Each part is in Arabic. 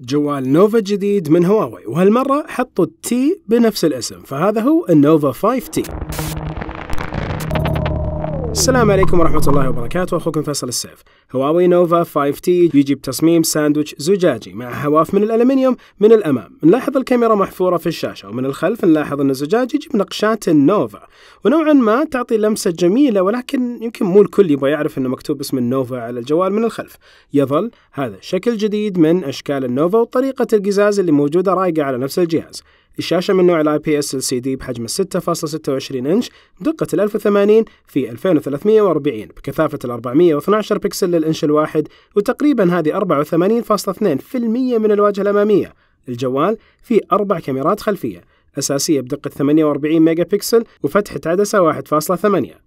جوال نوفا جديد من هواوي وهالمرة حطوا ال T بنفس الاسم فهذا هو النوفا 5T. السلام عليكم ورحمة الله وبركاته. أخوكم فيصل السيف. هواوي نوفا 5T يجي بتصميم ساندويتش زجاجي. مع حواف من الألمنيوم من الأمام. نلاحظ الكاميرا محفورة في الشاشة ومن الخلف نلاحظ أن الزجاج يجي بنقشات النوفا ونوعا ما تعطي لمسة جميلة ولكن يمكن مو الكل يبغى يعرف أنه مكتوب اسم النوفا على الجوال من الخلف. يظل هذا شكل جديد من أشكال النوفا وطريقة القزاز اللي موجودة رايقة على نفس الجهاز. الشاشة من نوع ال IPS LCD بحجم 6.26 إنش بدقة ال 1080 في 2340 بكثافة ال 412 بكسل للإنش الواحد وتقريبا هذه 84.2% من الواجهة الأمامية. الجوال فيه أربع كاميرات خلفية أساسية بدقة 48 ميجا بكسل وفتحة عدسة 1.8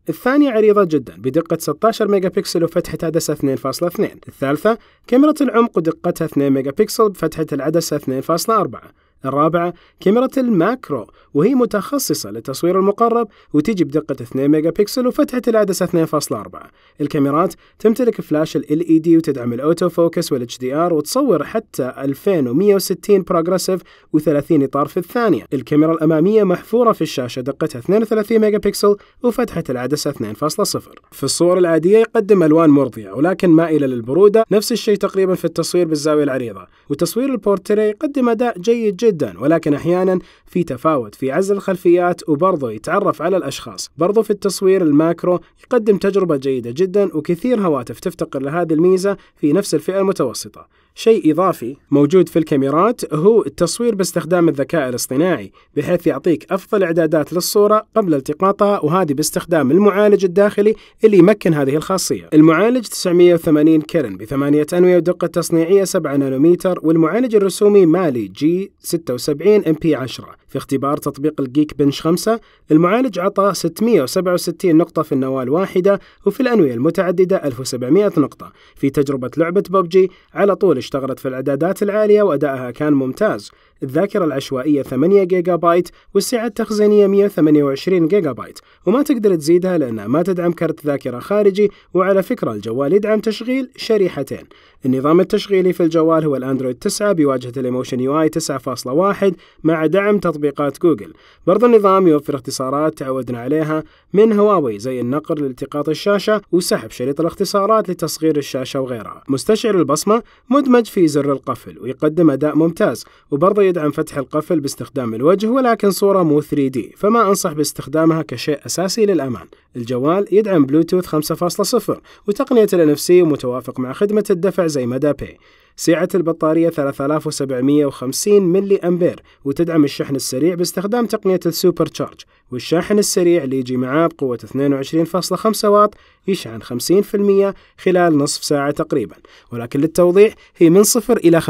الثانية عريضة جدا بدقة 16 ميجا بكسل وفتحة عدسة 2.2 الثالثة كاميرا العمق ودقتها 2 ميجا بكسل بفتحة العدسة 2.4 الرابعة كاميرا الماكرو وهي متخصصة للتصوير المقرب وتجي بدقة 2 ميجا بكسل وفتحة العدسة 2.4 الكاميرات تمتلك فلاش ال LED وتدعم ال auto focus HDR وتصور حتى 2160 progressive و30 إطار في الثانية. الكاميرا الأمامية محفورة في الشاشة دقتها 32 ميجا بكسل وفتحة العدسة 2.0 في الصور العادية يقدم ألوان مرضية ولكن مائلة للبرودة نفس الشيء تقريبا في التصوير بالزاوية العريضة. وتصوير البورتريه يقدم أداء جيد جدا. جدا ولكن أحيانا في تفاوت في عزل الخلفيات وبرضه يتعرف على الأشخاص. برضه في التصوير الماكرو يقدم تجربة جيدة جدا وكثير هواتف تفتقر لهذه الميزة في نفس الفئة المتوسطة. شيء إضافي موجود في الكاميرات هو التصوير باستخدام الذكاء الاصطناعي بحيث يعطيك أفضل إعدادات للصورة قبل التقاطها وهذه باستخدام المعالج الداخلي اللي يمكن هذه الخاصية. المعالج 980 Kirin بثمانية أنوية ودقة تصنيعية 7 نانومتر والمعالج الرسومي Mali G76 MP10 في اختبار تطبيق ال Geekbench 5 المعالج عطى 667 نقطة في النواة الواحدة وفي الأنوية المتعددة 1700 نقطة. في تجربة لعبة ببجي على طول اشتغلت في الإعدادات العالية وأدائها كان ممتاز. الذاكرة العشوائية 8 جيجا بايت والسعة التخزينية 128 جيجا بايت وما تقدر تزيدها لأنها ما تدعم كرت ذاكرة خارجي وعلى فكرة الجوال يدعم تشغيل شريحتين. النظام التشغيلي في الجوال هو الأندرويد 9 بواجهة ال Emotion UI 9.1 مع دعم تطبيقات جوجل. برضو النظام يوفر اختصارات تعودنا عليها من هواوي زي النقر لالتقاط الشاشة وسحب شريط الاختصارات لتصغير الشاشة وغيرها. مستشعر البصمة مدمج في زر القفل ويقدم أداء ممتاز وبرضه يدعم فتح القفل باستخدام الوجه ولكن صورة مو 3D فما أنصح باستخدامها كشيء أساسي للأمان. الجوال يدعم بلوتوث 5.0 وتقنية ال NFC متوافق مع خدمة الدفع زي مدى Pay سعة البطارية 3750 ملي أمبير وتدعم الشحن السريع باستخدام تقنية ال Super Charge والشاحن السريع اللي يجي معاه بقوة 22.5 واط يشحن 50% خلال نصف ساعة تقريبا ولكن للتوضيح هي من صفر إلى 50%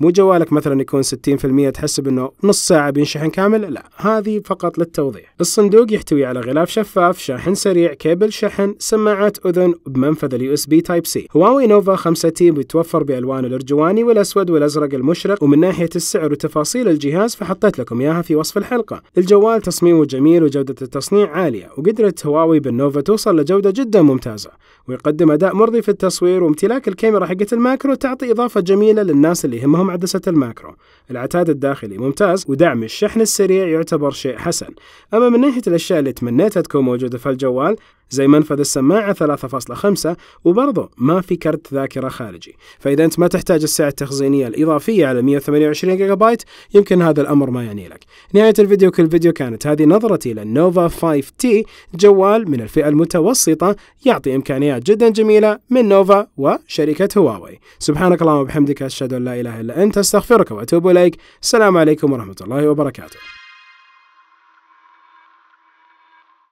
مو جوالك مثلا يكون 60% تحسب انه نص ساعة بينشحن كامل؟ لا هذه فقط للتوضيح. الصندوق يحتوي على غلاف شفاف شاحن سريع كيبل شحن سماعات أذن بمنفذ ال USB Type C هواوي Nova 5T بيتوفر بألوان الأرجواني والأسود والأزرق المشرق ومن ناحية السعر وتفاصيل الجهاز فحطيت لكم إياها في وصف الحلقة. الجوال تصميمه جميل وجودة التصنيع عالية وقدرت هواوي بال Nova توصل لجودة جدا ممتازة ويقدم أداء مرضي في التصوير وامتلاك الكاميرا حقت الماكرو تعطي إضافة جميلة للناس اللي يهمهم عدسة الماكرو. العتاد الداخلي ممتاز ودعم الشحن السريع يعتبر شيء حسن. أما من ناحية الأشياء اللي تمنيتها تكون موجودة في الجوال زي منفذ السماعة 3.5 وبرضه ما في كرت ذاكرة خارجي. فإذا أنت ما تحتاج السعة التخزينية الإضافية على 128 جيجا بايت يمكن هذا الأمر ما يعني لك. نهاية الفيديو كل فيديو كانت هذه نظرتي للنوفا 5 تي جوال من الفئة المتوسطة يعطي إمكانيات جدا جميلة من نوفا وشركة هواوي. سبحانك اللهم وبحمدك أشهد أن لا إله إلا أنت أستغفرك وأتوب إليك. السلام عليكم ورحمة الله وبركاته.